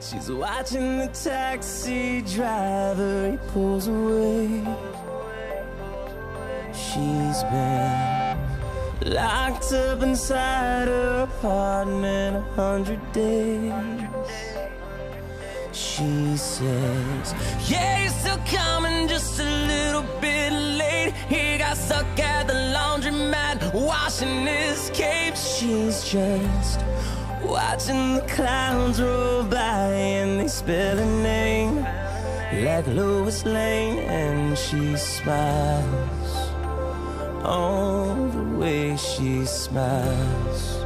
She's watching the taxi driver, he pulls away. She's been locked up inside her apartment a hundred days. She says, Yeah, you're still coming just a little bit late. He got stuck at the laundromat washing his cape. She's just watching the clouds roll by and they spell her name like Lois Lane, and she smiles. Oh, the way she smiles.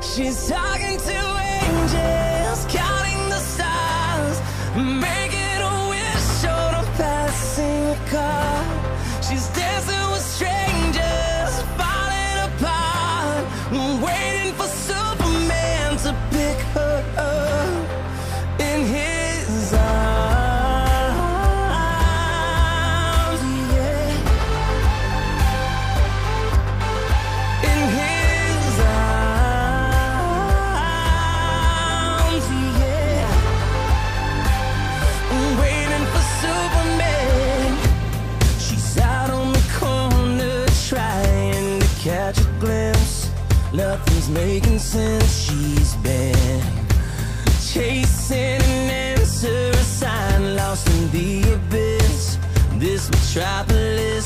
She's talking to angels, counting the stars, making a wish on a passing car. She's dancing catch a glimpse. Nothing's making sense. She's been chasing an answer, a sign lost in the abyss. This metropolis,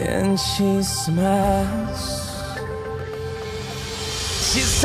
And she smiles. She's